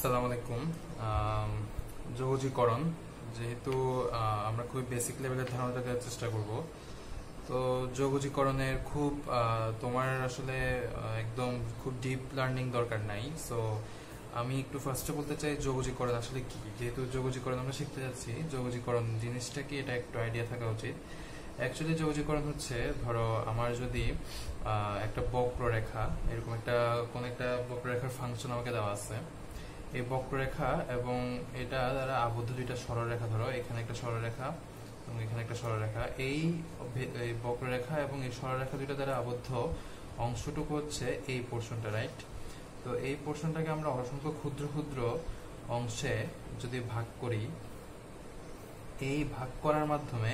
আসসালামু আলাইকুম। আম, যৌগীকরণ যেহেতু আমরা খুবই বেসিক লেভেলের ধারণাটা দেওয়ার চেষ্টা করব। তো যৌগীকরণের খুব তোমার আসলে একদম খুব ডিপ লার্নিং দরকার নাই। সো আমি একটু ফার্স্টে বলতে চাই যৌগীকরণ আসলে কি? যেহেতু যৌগীকরণ আমরা শিখতে যাচ্ছি যৌগীকরণ জিনিসটা কি? এটা একটু আইডিয়া থাকা উচিত। অ্যাকচুয়ালি যৌগীকরণ হচ্ছে ধরো আমার যদি একটা বক্ররেখা এরকম একটা কোন একটা বক্ররেখার ফাংশন আমাকে দেওয়া আছে। এই বক্ররেখা এবং এটা দ্বারা আবদ্ধ দুইটা সরলরেখা ধরো, এখানে একটা সরলরেখা এবং এখানে একটা সরলরেখা। এই বক্ররেখা এবং এই সরলরেখা দুইটা দ্বারা আবদ্ধ অংশটুকু হচ্ছে এই পোর্শনটা রাইট তো এই পোর্শনটাকে আমরা অসংখ্য ক্ষুদ্র ক্ষুদ্র অংশে যদি ভাগ করি, এই ভাগ করার মাধ্যমে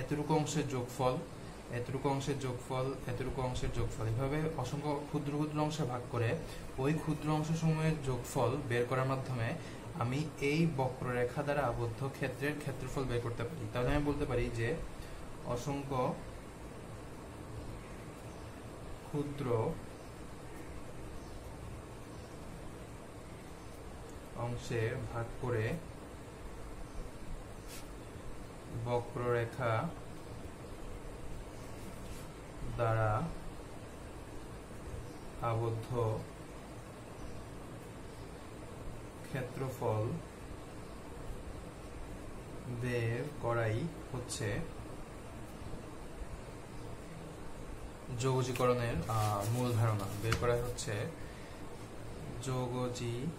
এতটুকু অংশের যোগফল এতটুকু অংশের যোগফল, এতটুকু অংশের যোগফল। এভাবে অসংখ্য ক্ষুদ্র ক্ষুদ্র অংশে ভাগ করে ওই ক্ষুদ্র অংশ সমূহের যোগফল বের করার মাধ্যমে আমি এই বক্ররেখা দ্বারা আবদ্ধ ক্ষেত্রের ক্ষেত্রফল বের করতে পারি। তাহলে আমি বলতে পারি যে অসংখ্য ক্ষুদ্র অংশে ভাগ করে বক্ররেখা দ্বারা আবদ্ধ ক্ষেত্রফল বের করাই হচ্ছে যৌগজীকরণের মূল ধারণা। বের করাই হচ্ছে যৌগজীকরণের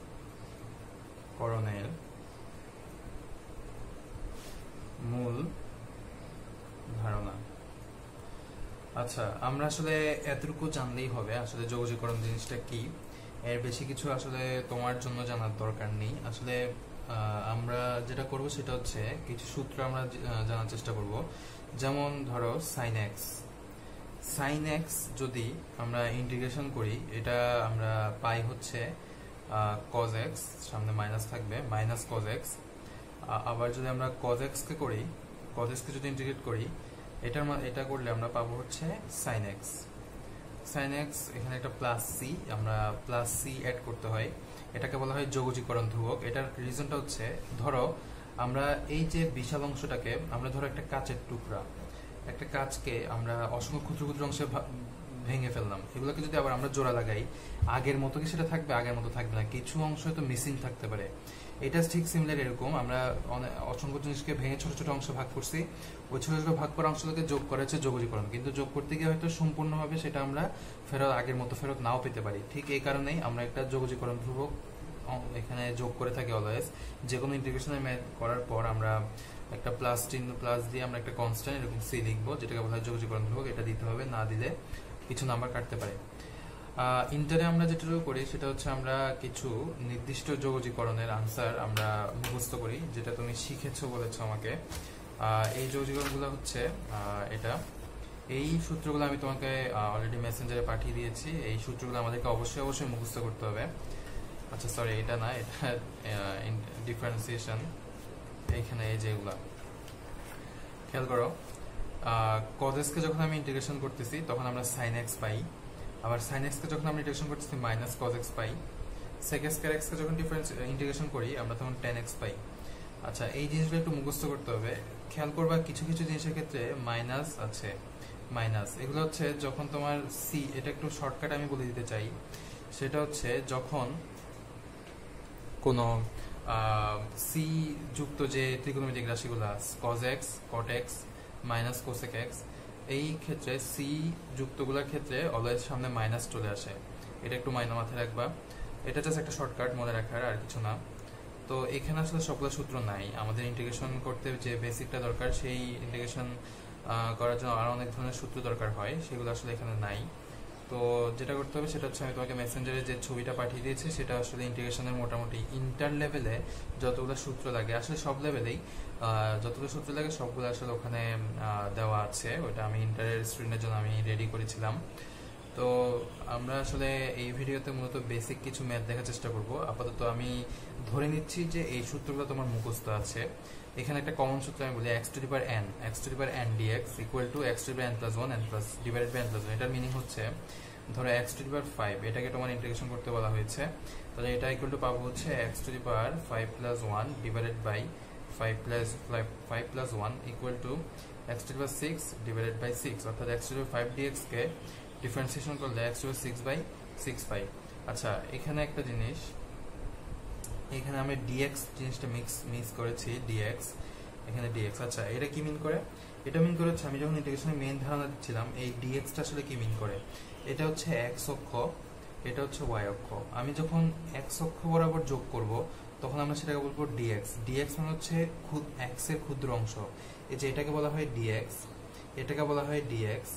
মূল ধারণা আচ্ছা আমরা আসলে এতটুকু জানলেই হবে আসলে যোগাযোগকরণ জিনিসটা কি। এর বেশি কিছু আসলে তোমার জন্য জানার দরকার নেই। আসলে আমরা যেটা করব সেটা হচ্ছে কিছু সূত্র আমরা জানার চেষ্টা করব। যেমন ধরো সাইন এক্স সাইন এক্স যদি আমরা ইন্টিগ্রেশন করি, এটা আমরা পাই হচ্ছে কজ এক্স সামনে মাইনাস থাকবে মাইনাস কজ এক্স আবার যদি আমরা কজ এক্সকে করি কজ এক্সকে যদি ইন্টিগ্রেট করি এটার এটা করলে আমরা পাবো হচ্ছে সাইন এক্স সাইন এক্স এখানে একটা প্লাস সি আমরা প্লাস সি অ্যাড করতে হয়। এটাকে বলা হয় যোগজীকরণ ধ্রুবক। এটার রিজনটা হচ্ছে, ধরো, আমরা এই যে বিশাল অংশটাকে, আমরা ধরো একটা কাচের টুকরা। একটা কাচকে আমরা অসংখ্য ক্ষুদ্র ক্ষুদ্র অংশে ভেঙে ফেললাম। এগুলোকে যদি আবার আমরা জোড়া লাগাই, আগের মতো কি সেটা থাকবে? আগের মতো থাকবে না। কিছু অংশ হয়তো মিসিং থাকতে পারে। এটা ঠিক সিমিলার এরকম। আমরা অসংখ্য জিনিসকে ভেঙে ছোট ছোট অংশ ভাগ করছি। ওই ছোট ছোট ভাগ করা অংশগুলোকে যোগ করা হচ্ছে যোগজীকরণ কিন্তু যোগ করতে গিয়ে হয়তো সম্পূর্ণভাবে সেটা আমরা ফেরত, আগের মতো ফেরত নাও পেতে পারি। ঠিক এই কারণেই আমরা একটা যোগজীকরণ ধ্রুবক এখানে যোগ করে থাকি অলওয়েজ যে কোনো ইন্টিগ্রেশনের ম্যাথ করার পর আমরা একটা প্লাস চিহ্ন প্লাস দিয়ে আমরা একটা কনস্ট্যান্ট এরকম সি লিখব, যেটাকে বলা হয় যোগজীকরণ ধ্রুবক এটা দিতে হবে, না দিলে কিছু নাম্বার কাটতে পারে। ইন্টারে আমরা যেটা করি সেটা হচ্ছে আমরা কিছু নির্দিষ্ট যোগজীকরণের আনসার আমরা মুখস্থ করি, যেটা তুমি শিখেছো বলেছ আমাকে। এই যোগজীকরণগুলো হচ্ছে এটা। এই সূত্রগুলো আমি তোমাকে অলরেডি মেসেঞ্জারে পাঠিয়ে দিয়েছি। এই সূত্রগুলো আমাদেরকে অবশ্যই অবশ্যই মুখস্থ করতে হবে। আচ্ছা সরি এটা না, এটা ডিফারেন্সিয়েশন এইখানে এই যেগুলা খেয়াল করো কজেসকে যখন আমি ইন্টিগ্রেশন করতেছি, তখন আমরা সাইন এক্স পাই। আবার সাইন এক্সকে যখন আমরা ইন্টিগ্রেশন করতেছি মাইনাস কজ এক্স পাই। সেক এক্সকে এক্সকে যখন ডিফারেন্স ইন্টিগ্রেশন করি, আমরা তখন টেন এক্স পাই। আচ্ছা এই জিনিসগুলো একটু মুখস্থ করতে হবে। খেয়াল করবা, কিছু কিছু জিনিসের ক্ষেত্রে মাইনাস আছে মাইনাস এগুলো হচ্ছে যখন তোমার সি এটা একটু শর্টকাট আমি বলে দিতে চাই। সেটা হচ্ছে যখন কোনো সি যুক্ত যে ত্রিকোণমিতিক রাশিগুলো cos x cot x minus cosec x এই ক্ষেত্রে সি যুক্তগুলোর ক্ষেত্রে অলওয়েজ সামনে মাইনাস চলে আসে। এটা একটু মাইনা মাথায় রাখবা। এটা জাস্ট একটা শর্টকাট মনে রাখার আর কিছু না। তো এখানে আসলে সবগুলো সূত্র নাই। আমাদের ইন্টিগ্রেশন করতে যে বেসিকটা দরকার, সেই ইন্টিগ্রেশন করার জন্য আরও অনেক ধরনের সূত্র দরকার হয়। সেগুলো আসলে এখানে নাই। তো যেটা করতে হবে সেটা হচ্ছে আমি তোমাকে মেসেঞ্জারে যে ছবিটা পাঠিয়ে দিয়েছি, সেটা আসলে ইন্টিগ্রেশনের মোটামুটি ইন্টার লেভেলে যতগুলো সূত্র লাগে, আসলে সব লেভেলেই যতগুলো সূত্র লাগে সবগুলো আসলে ওখানে দেওয়া আছে। ওটা আমি ইন্টারের স্টুডেন্টের জন্য আমি রেডি করেছিলাম। তো আমরা আসলে এই ভিডিওতে মূলত বেসিক কিছু ম্যাথ দেখার চেষ্টা করব। আপাতত আমি ধরে নিচ্ছি যে এই সূত্রগুলো তোমার মুখস্থ আছে। এখানে একটা কমন সূত্র আমি বলি x to power n x to power n dx equal to x to power n plus one n plus divided by n plus one এটার মিনিং হচ্ছে, ধরো এক্স টু পাওয়ার ফাইভ এটাকে তোমার ইন্টিগ্রেশন করতে বলা হয়েছে। তাহলে এটা ইকুয়াল টু পাবো হচ্ছে x to power five plus one divided by five plus five plus one equal to x to power six divided by six অর্থাৎ x to the five dx K differentiation করলে x to six by six পাই আচ্ছা এখানে একটা জিনিস, এখানে আমি dx জিনিসটা mix mix করেছি ডিএক্স এখানে ডিএক্স আচ্ছা এটা কি মিন করে? এটা মিন করে হচ্ছে আমি যখন ইন্টিগ্রেশনের মেইন ধারণা দিচ্ছিলাম, এই ডিএক্সটা আসলে কি মিন করে? এটা হচ্ছে এক্স অক্ষ, এটা হচ্ছে ওয়াই অক্ষ। আমি যখন এক্স অক্ষ বরাবর যোগ করব, তখন আমরা সেটাকে বলব ডিএক্স ডিএক্স মানে হচ্ছে এক্সের ক্ষুদ্র অংশ। এই যে এটাকে বলা হয় ডিএক্স এটাকে বলা হয় ডিএক্স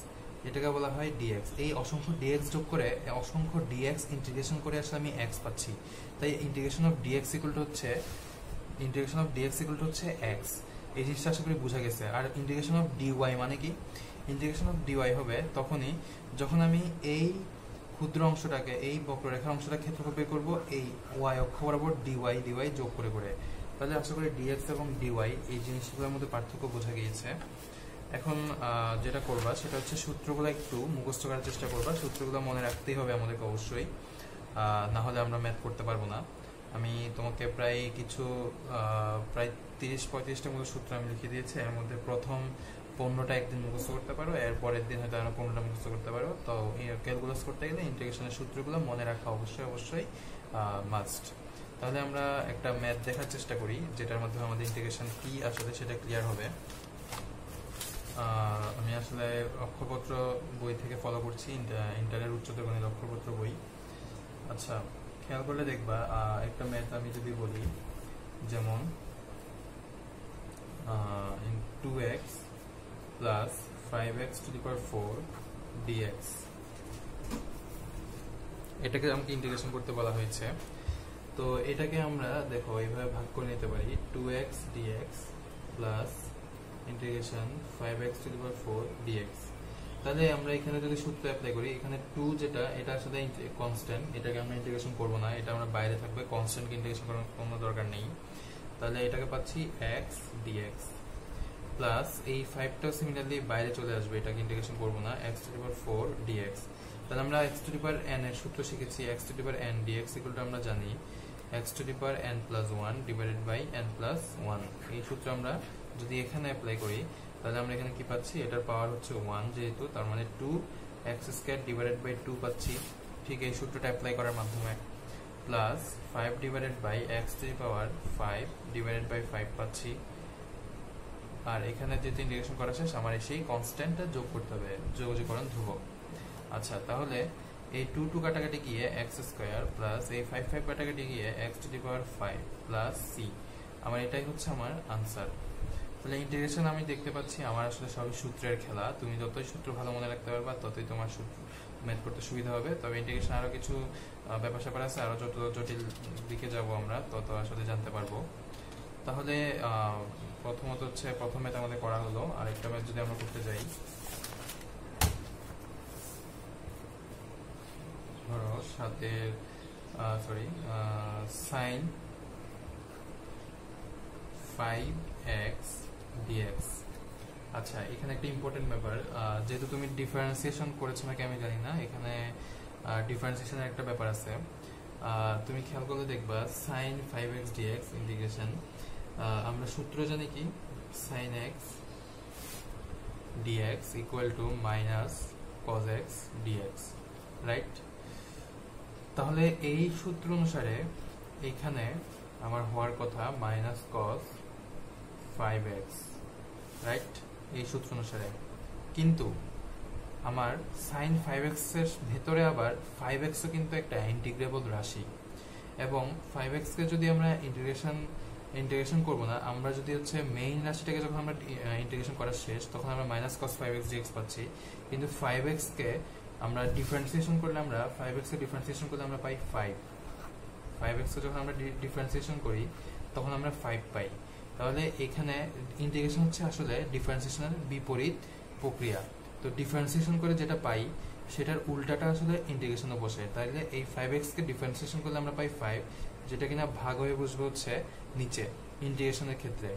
এটাকে বলা হয় ডিএক্স এই অসংখ্য ডিএক্স যোগ করে অসংখ্য ডিএক্স ইন্টিগ্রেশন করে আসলে আমি এক্স পাচ্ছি। তাই integration of dx equal to হচ্ছে integration of dx equal to হচ্ছে এক্স এই জিনিসটা আশা করি বোঝা গেছে। আর ইন্টিগ্রেশন অফ ডিওয়াই মানে কি? ইন্টিগ্রেশন অফ ডিওয়াই হবে তখনই যখন আমি এই ক্ষুদ্র অংশটাকে, এই বক্ররেখার অংশটা ক্ষেত্রফল বের করব, এই ওয়াই অক্ষ বরাবর ডিওয়াই ডিওয়াই যোগ করে করে। তাহলে আশা করি ডিএক্স এবং ডিওয়াই এই জিনিসগুলোর মধ্যে পার্থক্য বোঝা গিয়েছে। এখন যেটা করবা, সেটা হচ্ছে সূত্রগুলো একটু মুখস্থ করার চেষ্টা করবা। সূত্রগুলো মনে রাখতেই হবে আমাদেরকে অবশ্যই। না হলে আমরা ম্যাথ করতে পারব না। আমি তোমাকে প্রায় কিছু প্রায় তিরিশ, পঁয়ত্রিশটা মতো সূত্র আমি লিখে দিয়েছি। এর মধ্যে প্রথম পনেরোটা একদিন মুখস্থ করতে পারো, এর পরের দিন হয়তো আরও পনেরোটা মুখস্থ করতে পারো। তো ক্যালকুলাস করতে গেলে ইন্টিগ্রেশনের সূত্রগুলো মনে রাখা অবশ্যই অবশ্যই মাস্ট তাহলে আমরা একটা ম্যাথ দেখার চেষ্টা করি, যেটার মাধ্যমে আমাদের ইন্টিগ্রেশন কি আসলে সেটা ক্লিয়ার হবে। আমি আসলে অক্ষরপত্র বই থেকে ফলো করছি ইন্টারের উচ্চতর গণিত অক্ষরপত্র বই। আচ্ছা খেয়াল করলে দেখবা একটা ম্যাথ আমি যদি বলি, যেমন two x plus five x to the power dx এটাকে আমাকে ইন্টিগ্রেশন করতে বলা হয়েছে। তো এটাকে আমরা, দেখো, এইভাবে ভাগ করে নিতে পারি two x dx plus integration five x to the power four dx তাহলে আমরা এখানে যদি সূত্র অ্যাপ্লাই করি, এখানে টু যেটা, এটা আসলে কনস্ট্যান্ট এটাকে আমরা ইন্টিগ্রেশন করব না, এটা আমরা বাইরে থাকবে কনস্ট্যান্ট ইন্টিগ্রেশন করার কোনো দরকার নেই। তাহলে এটাকে পাচ্ছি এক্স ডিএক্স প্লাস এই ফাইভটাও সিমিলারলি বাইরে চলে আসবে, এটাকে ইন্টিগ্রেশন করব না x to the power four dx তাহলে আমরা x to the power n এর সূত্র শিখেছি x to the power n dx ইকুয়ালটা আমরা জানি। X to the power n plus one divided by n plus one এই সূত্র আমরা যদি এখানে অ্যাপ্লাই করি, তাহলে আমরা এখানে কি পাচ্ছি? এটার পাওয়ার হচ্ছে ওয়ান যেহেতু, তার মানে two x square divided by two পাচ্ছি। ঠিক এই সূত্রটা অ্যাপ্লাই করার মাধ্যমে। Plus five divided by x to power five divided by five পাচ্ছি। আর এখানে যেহেতু ইন্টিগ্রেশন করা শেষ, আমার সেই কনস্ট্যান্টটা যোগ করতে হবে যোগজীকরণ ধ্রুবক। আচ্ছা তাহলে এই টু টু কাটাকাটি গিয়ে এক্স স্কোয়ার প্লাস এই ফাইভ ফাইভ কাটাকাটি গিয়ে x to the power five plus c আমার এটাই হচ্ছে আমার আনসার তাহলে ইন্টিগ্রেশন আমি দেখতে পাচ্ছি, আমার আসলে সবই সূত্রের খেলা। তুমি যতই সূত্র ভালো মনে রাখতে পারবা, ততই তোমার সূত্র ম্যাথ করতে সুবিধা হবে। তবে ইন্টিগ্রেশন আরও কিছু ব্যাপার স্যাপার আছে আরও যত জটিল দিকে যাব আমরা, তত আসলে জানতে পারব। তাহলে প্রথমত হচ্ছে প্রথম ম্যাথ আমাদের করা হলো। আর একটা ম্যাথ যদি আমরা করতে যাই ধরো সাথে sorry sine five x dx আচ্ছা এখানে একটা ইম্পর্টেন্ট ব্যাপার যেহেতু তুমি ডিফারেন্সিয়েশন করেছ নাকি আমি জানি না, এখানে ডিফারেন্সিয়েশনের একটা ব্যাপার আছে। তুমি খেয়াল করলে দেখবা sine five x dx integration আমরা সূত্র জানি কি? Sine x dx equal to minus cos x dx right তাহলে এই সূত্র অনুসারে এইখানে আমার হওয়ার কথা minus cos five x right এই সূত্র অনুসারে। কিন্তু আমার সাইন ফাইভ এক্সের ভেতরে আবার ফাইভ এক্সও কিন্তু একটা ইন্টিগ্রেবল রাশি। এবং ফাইভ এক্সকে যদি আমরা ইন্টিগ্রেশন ইন্টিগ্রেশন করব না, আমরা যদি হচ্ছে মেইন রাশিটাকে যখন আমরা ইন্টিগ্রেশন করা শেষ, তখন আমরা minus cos five x dx পাচ্ছি। কিন্তু ফাইভ এক্সকে আমরা ডিফারেন্সিয়েশন করলে আমরা ফাইভ এক্সকে ডিফারেন্সিয়েশন করলে আমরা পাই ফাইভ ফাইভ এক্সকে যখন আমরা ডিফারেন্সিয়েশন করি, তখন আমরা ফাইভ পাই। তাহলে এখানে ইন্টিগ্রেশন হচ্ছে আসলে ডিফারেন্সিয়েশনের বিপরীত প্রক্রিয়া। তো ডিফারেন্সিয়েশন করে যেটা পাই, সেটার উল্টাটা আসলে ইন্টিগ্রেশনে বসে। তাইলে এই ফাইভ এক্সকে ডিফারেন্সিয়েশন করলে আমরা পাই ফাইভ যেটা কিনা ভাগ হয়ে বসবে হচ্ছে নিচে ইন্টিগ্রেশনের ক্ষেত্রে।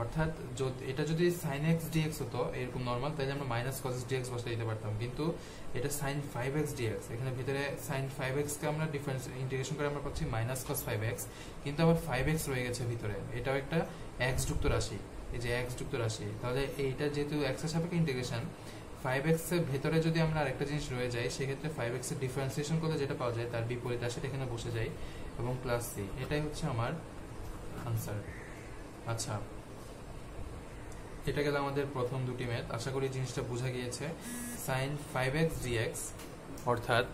অর্থাৎ এটা যদি সাইন এক্স ডিএক্স হতো, এরকম নর্মাল তাহলে আমরা মাইনাস কস ডিএক্স বসে দিতে পারতাম। কিন্তু এটা সাইন ফাইভ এক্স ডিএক্স এখানে ভিতরে সাইন ফাইভ এক্স কে আমরা ডিফারেন্স ইন্টিগ্রেশন করে আমরা পাচ্ছি মাইনাস কস ফাইভ এক্স কিন্তু আবার ফাইভ এক্স রয়ে গেছে ভিতরে। এটাও একটা এক্স যুক্ত রাশি। এই যে এক্স যুক্ত রাশি। তাহলে এইটা যেহেতু এক্সের সাপেক্ষে ইন্টিগ্রেশন ফাইভ এক্সের ভেতরে যদি আমরা আরেকটা জিনিস রয়ে যায়, সেক্ষেত্রে ফাইভ এক্সের ডিফারেন্সিয়েশন করলে যেটা পাওয়া যায়, তার বিপরীত রাশিটা এখানে বসে যায়। এবং প্লাস সি এটাই হচ্ছে আমার আনসার আচ্ছা। এটা গেল আমাদের প্রথম দুটি ম্যাথ। আশা করি জিনিসটা বোঝা গিয়েছে। সাইন ফাইভ এক্স ডিএক্স অর্থাৎ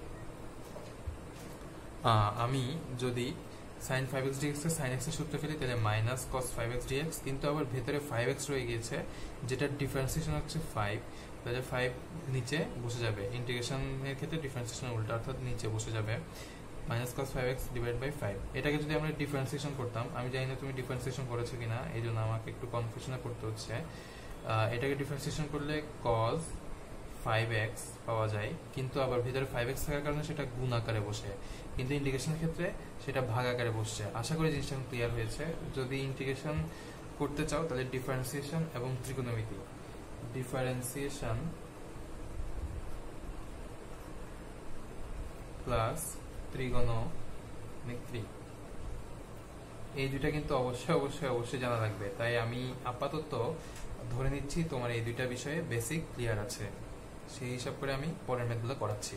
আমি যদি sine five x dx sine এক্সের সূত্র ফেলি, তাহলে minus cos five x dx কিন্তু আবার ভেতরে ফাইভ এক্স রয়ে গিয়েছে, যেটার ডিফারেন্সিয়েশন হচ্ছে ফাইভ তাহলে ফাইভ নিচে বসে যাবে। ইন্টিগ্রেশনের ক্ষেত্রে ডিফারেন্সিয়েশন উল্টা, অর্থাৎ নিচে বসে যাবে। Minus cos five x divide by five এটাকে যদি আমরা ডিফারেন্সিয়েশন করতাম, আমি জানি না তুমি ডিফারেন্সিয়েশন করেছ কিনা এই জন্য আমাকে একটু কনফিউশনে পড়তে হচ্ছে। এটাকে ডিফারেন্সিয়েশন করলে কজ ফাইভ এক্স পাওয়া যায়, কিন্তু আবার ভিতরে ফাইভ এক্স থাকার কারণে সেটা গুণ আকারে বসে। কিন্তু ইন্টিগ্রেশনের ক্ষেত্রে সেটা ভাগ আকারে বসছে। আশা করি জিনিসটা ক্লিয়ার হয়েছে। যদি ইন্টিগ্রেশন করতে চাও, তাহলে ডিফারেন্সিয়েশন এবং ত্রিকোণমিতি ডিফারেন্সিয়েশন প্লাস ত্রিগোণমিতি এই দুইটা কিন্তু অবশ্যই অবশ্যই অবশ্যই জানা লাগবে। তাই আমি আপাতত ধরে নিচ্ছি, তোমার এই দুইটা বিষয়ে বেসিক ক্লিয়ার আছে। সেই হিসাব করে আমি পরের ম্যাথগুলো করাচ্ছি।